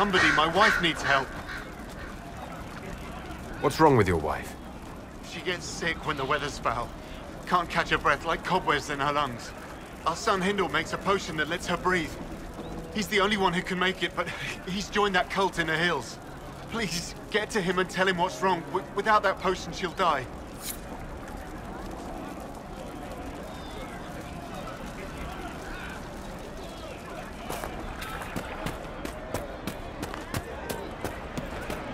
Somebody, my wife needs help. What's wrong with your wife? She gets sick when the weather's foul. Can't catch her breath like cobwebs in her lungs. Our son Hindle makes a potion that lets her breathe. He's the only one who can make it, but he's joined that cult in the hills. Please, get to him and tell him what's wrong. W without that potion, she'll die.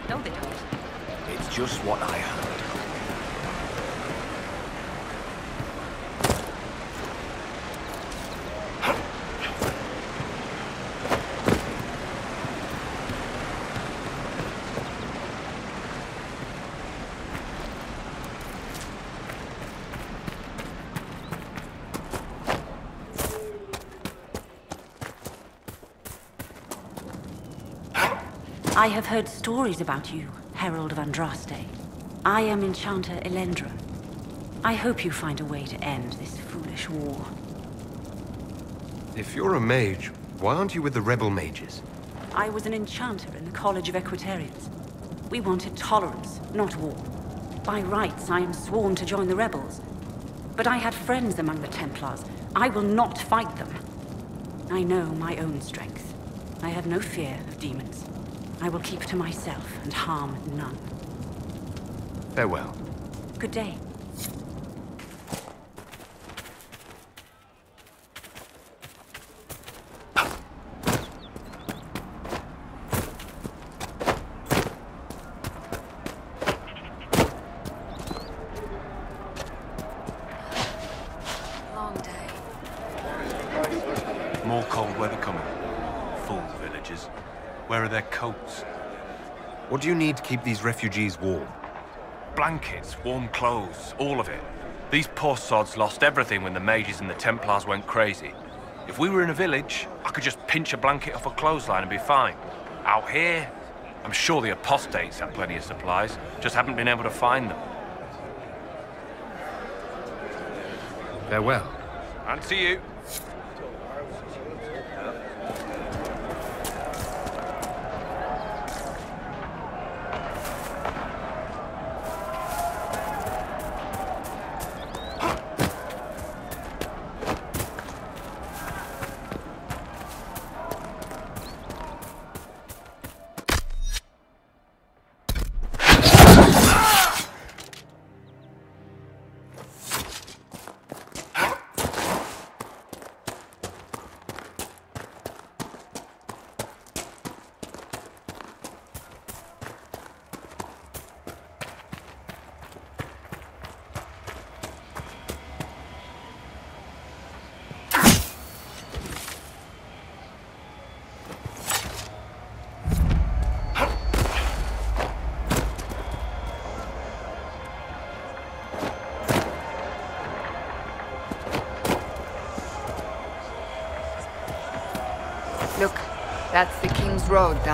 No, they don't. It's just what I heard. I have heard stories about you, Herald of Andraste. I am Enchanter Ellendra. I hope you find a way to end this foolish war. If you're a mage, why aren't you with the rebel mages? I was an enchanter in the College of Aequitarians. We wanted tolerance, not war. By rights, I am sworn to join the rebels. But I had friends among the Templars. I will not fight them. I know my own strength. I have no fear of demons. I will keep to myself and harm none. Farewell. Good day. What do you need to keep these refugees warm? Blankets, warm clothes, all of it. These poor sods lost everything when the mages and the Templars went crazy. If we were in a village, I could just pinch a blanket off a clothesline and be fine. Out here, I'm sure the apostates have plenty of supplies, just haven't been able to find them. Farewell. And to you.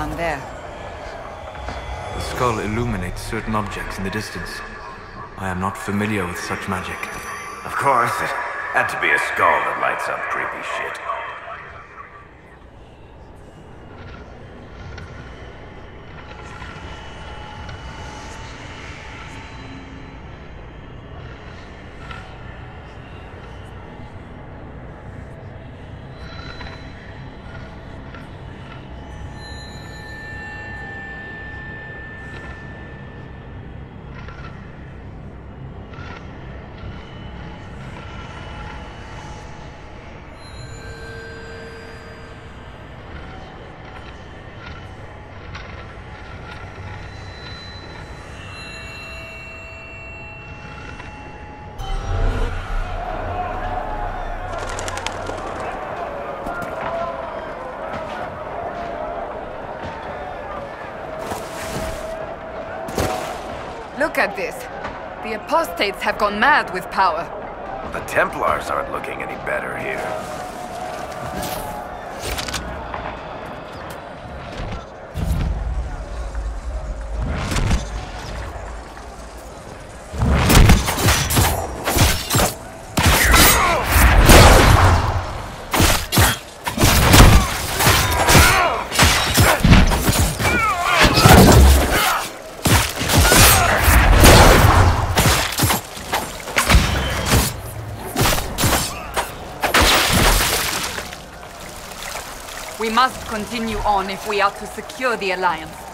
Down there. The skull illuminates certain objects in the distance. I am not familiar with such magic. Of course, it had to be a skull that lights up creepy shit. Look at this. The apostates have gone mad with power. The Templars aren't looking any better here. Continue on if we are to secure the Alliance.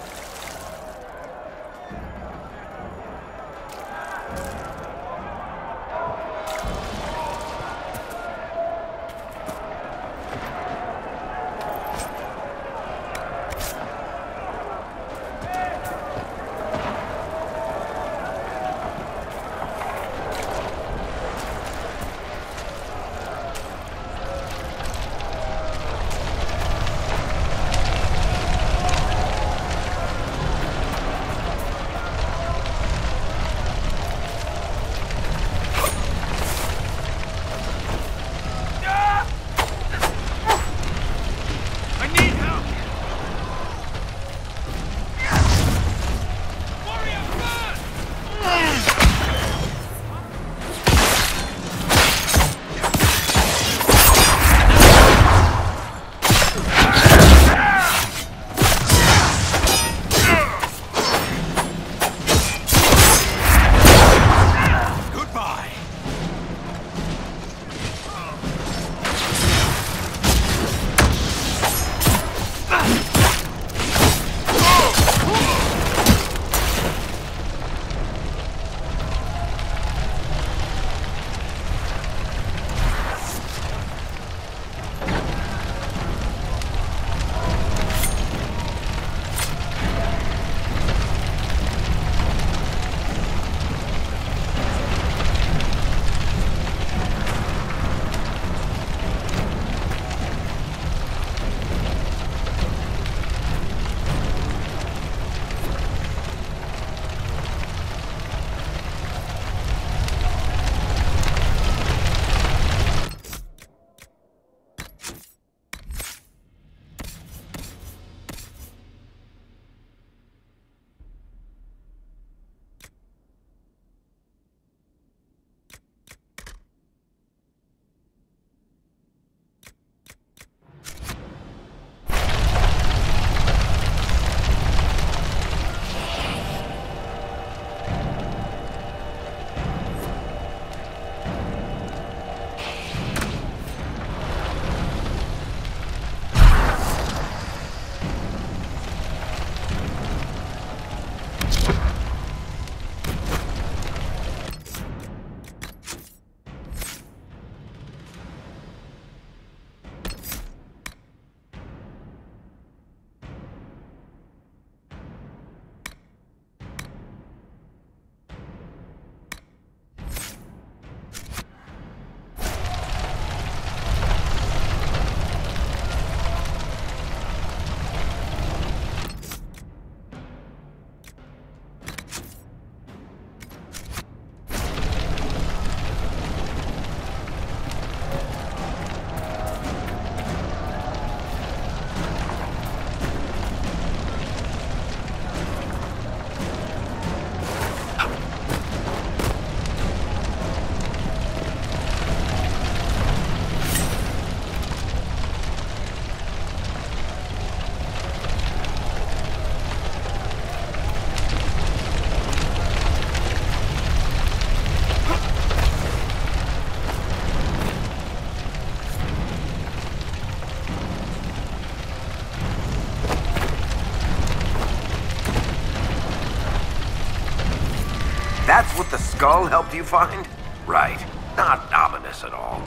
What the skull helped you find? Right. Not ominous at all.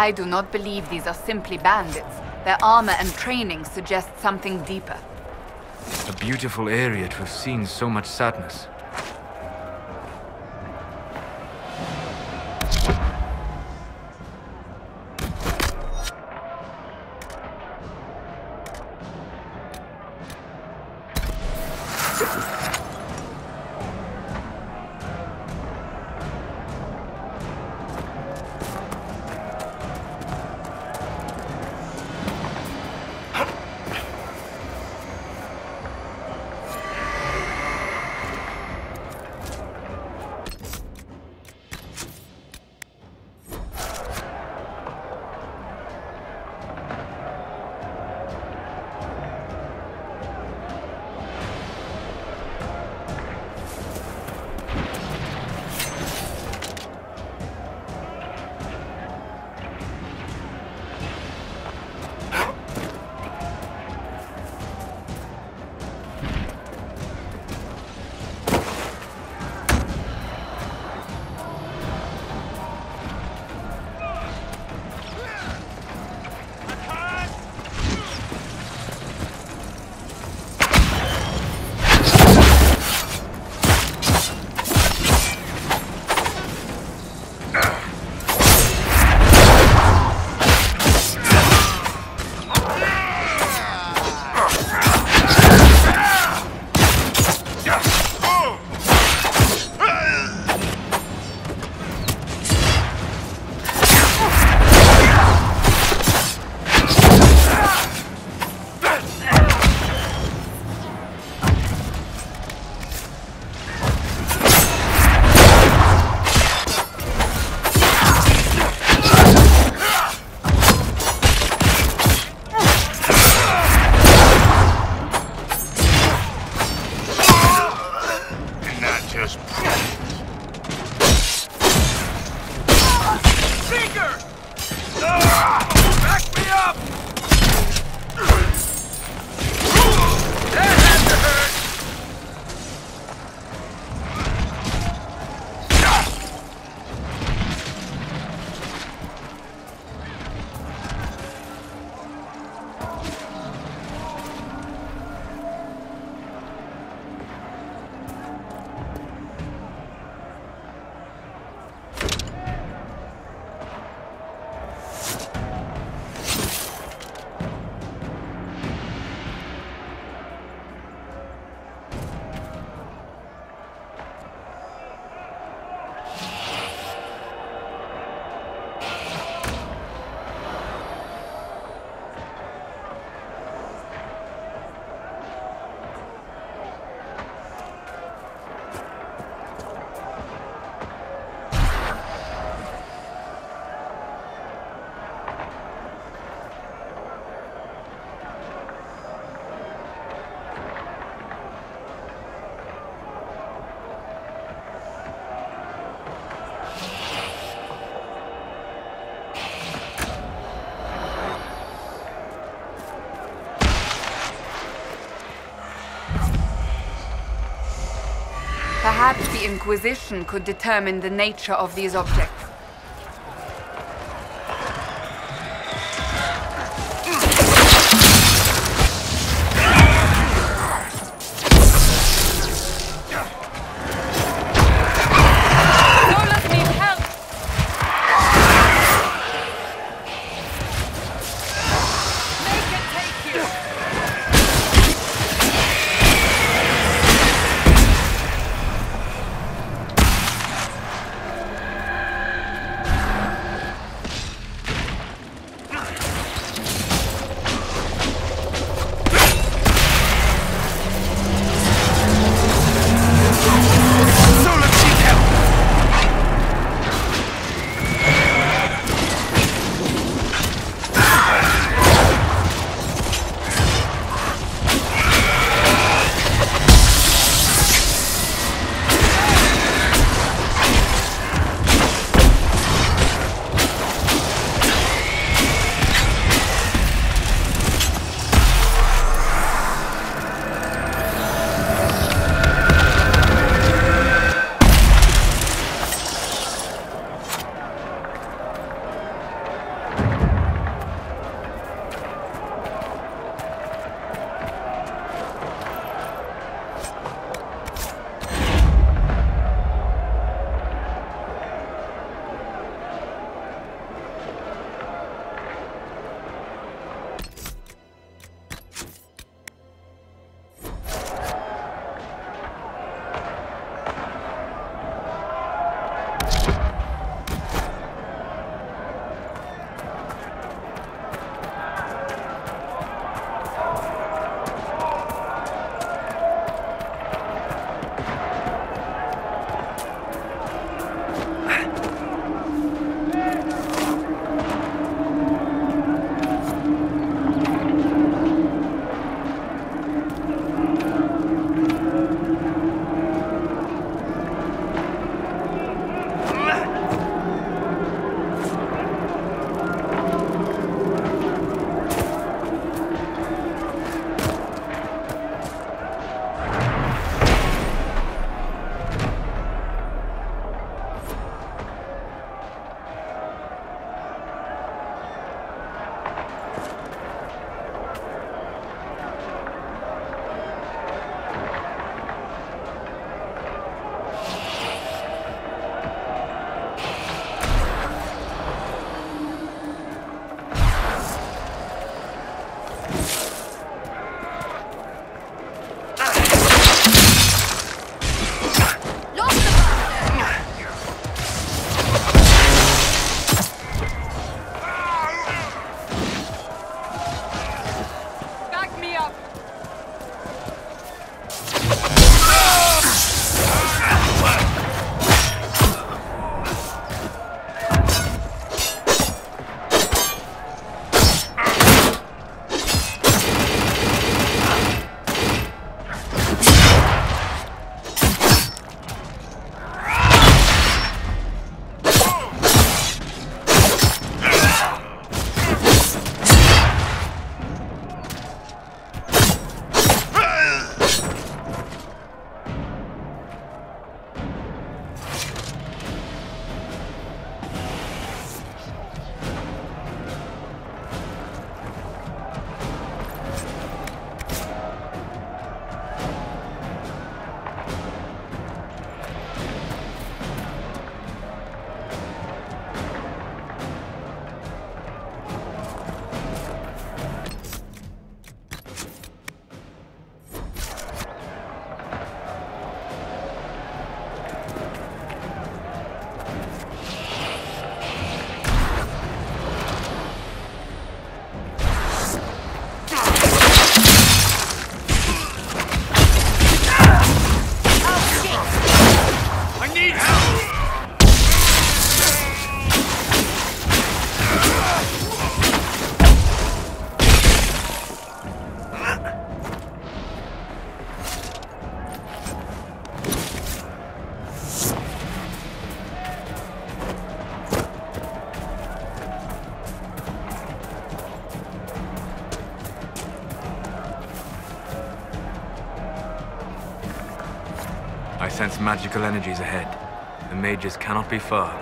I do not believe these are simply bandits. Their armor and training suggest something deeper. A beautiful area to have seen so much sadness. Perhaps the Inquisition could determine the nature of these objects. Magical energies ahead. The mages cannot be far.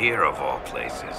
Here of all places?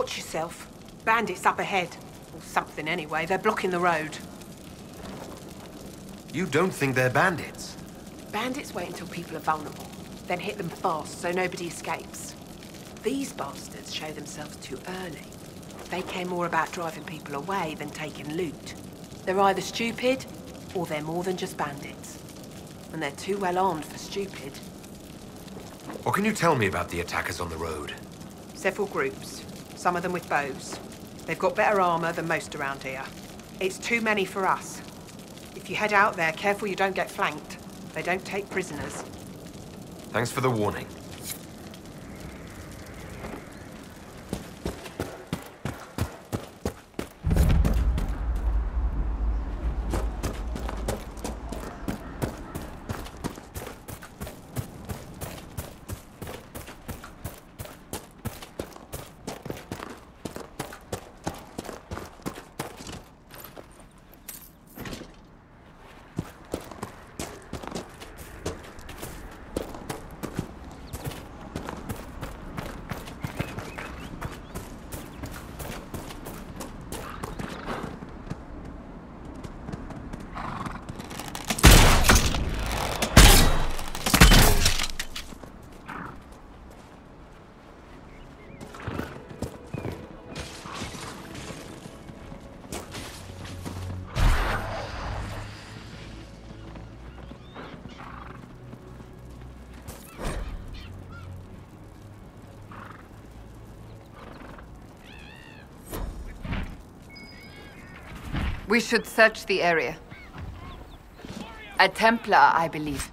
Watch yourself. Bandits up ahead. Or something anyway. They're blocking the road. You don't think they're bandits? Bandits wait until people are vulnerable, then hit them fast so nobody escapes. These bastards show themselves too early. They care more about driving people away than taking loot. They're either stupid, or they're more than just bandits. And they're too well armed for stupid. What can you tell me about the attackers on the road? Several groups, some of them with bows. They've got better armor than most around here. It's too many for us. If you head out there, careful you don't get flanked. They don't take prisoners. Thanks for the warning. We should search the area. A Templar, I believe.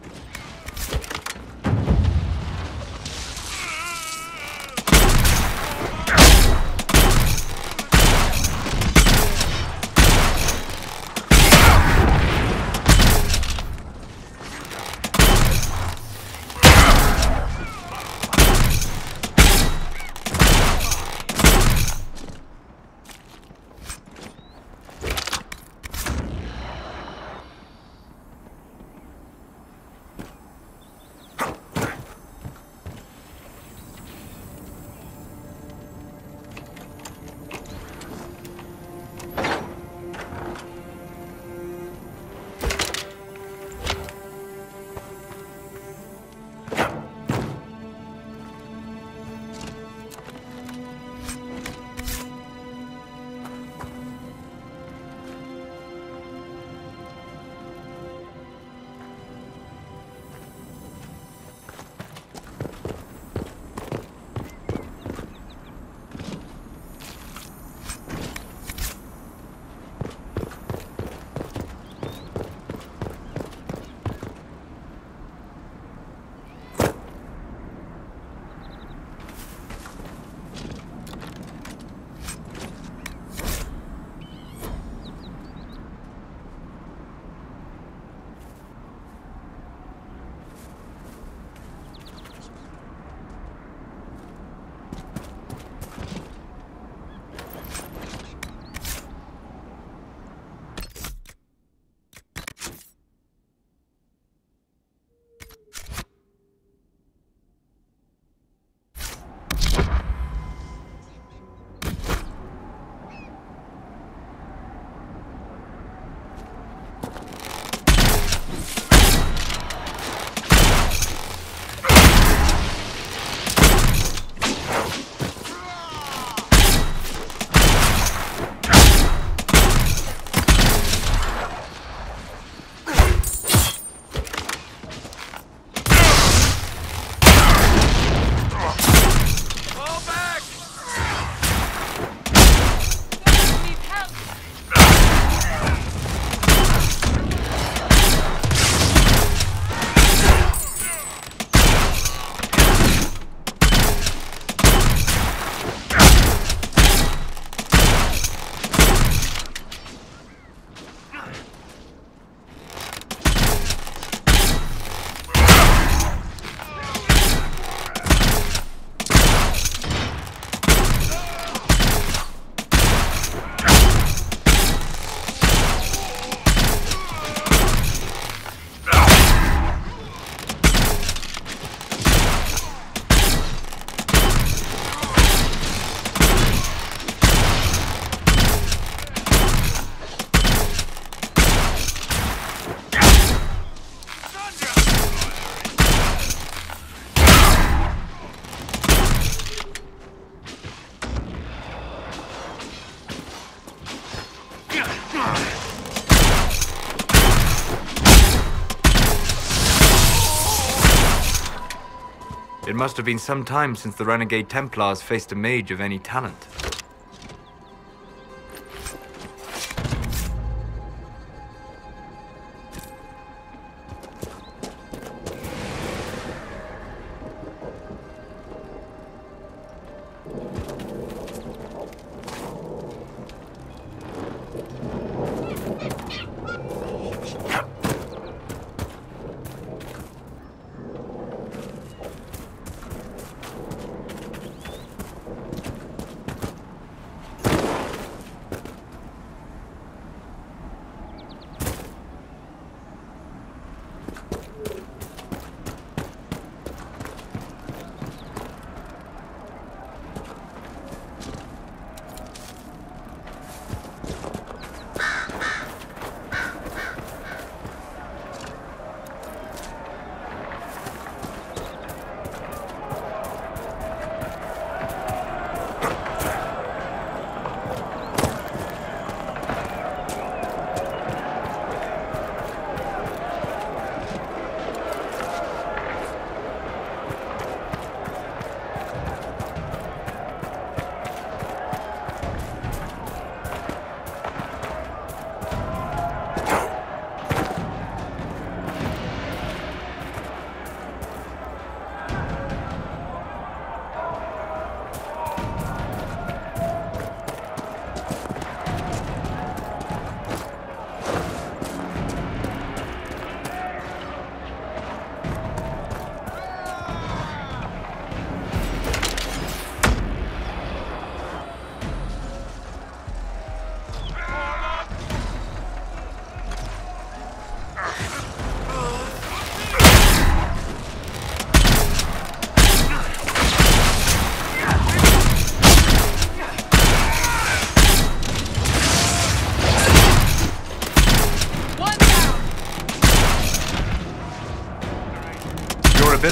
Must have been some time since the renegade Templars faced a mage of any talent.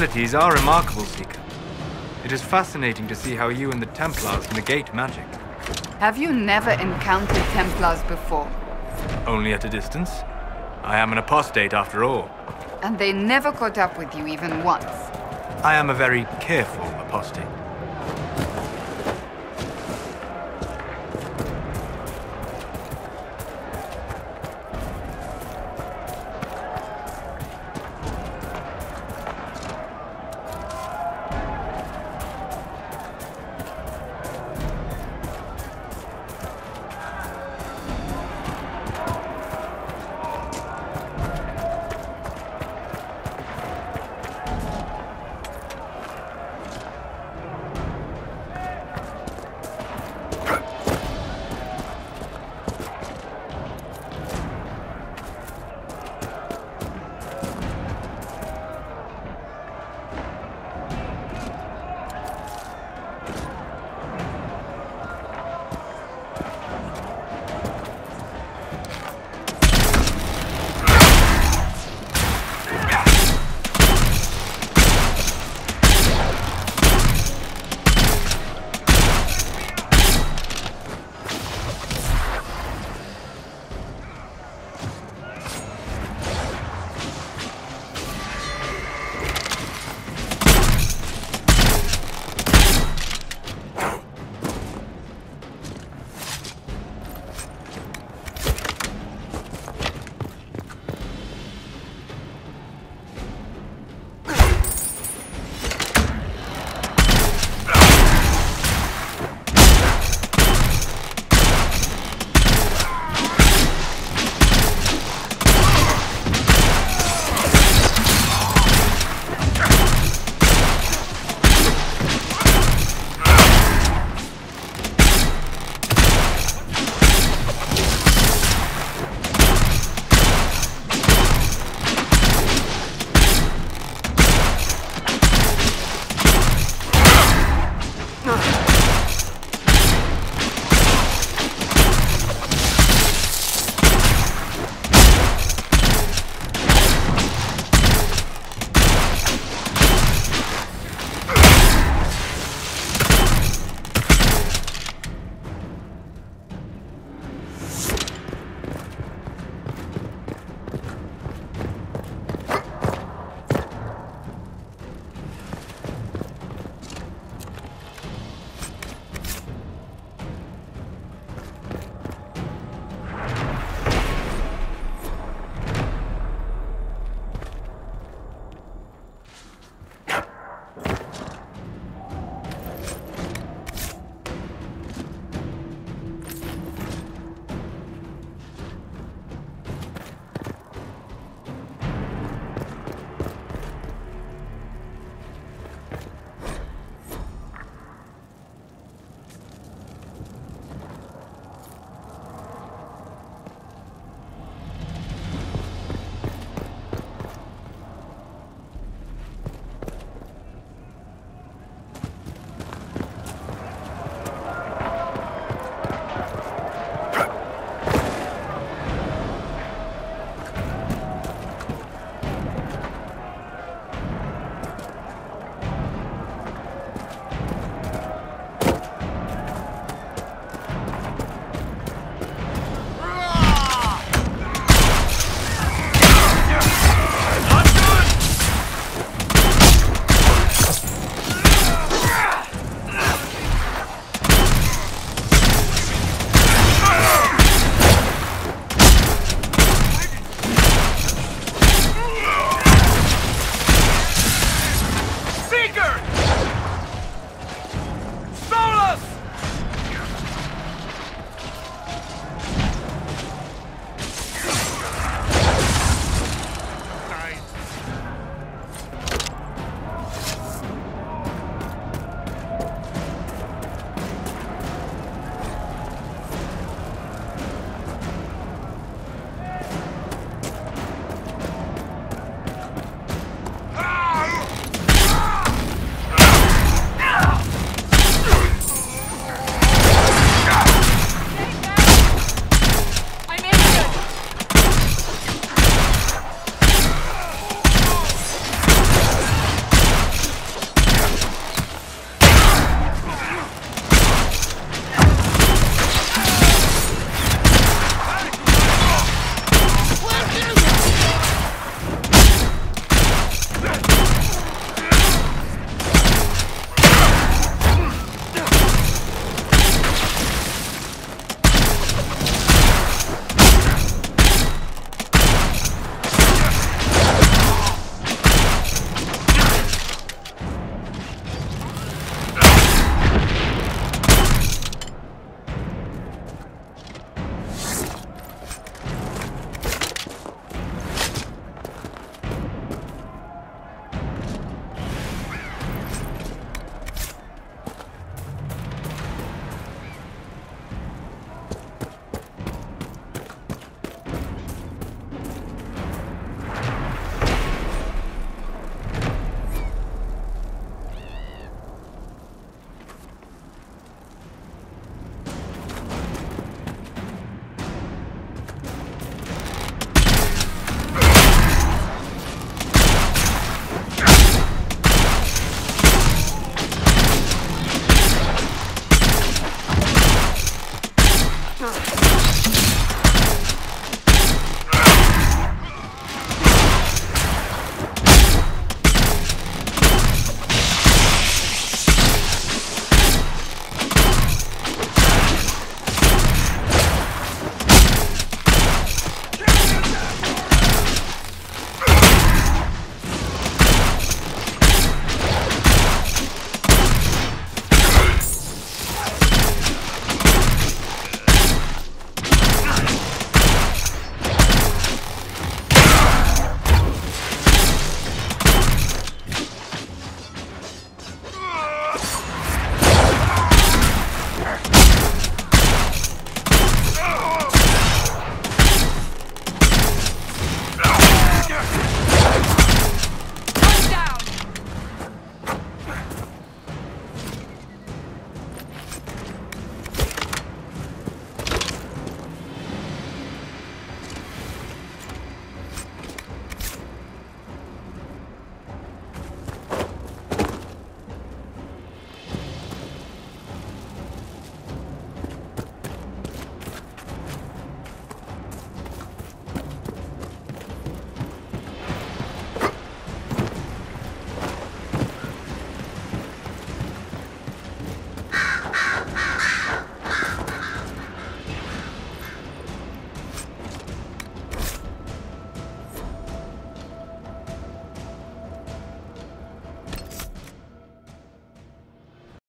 Abilities are remarkable, Seeker. It is fascinating to see how you and the Templars negate magic. Have you never encountered Templars before? Only at a distance. I am an apostate after all. And they never caught up with you even once? I am a very careful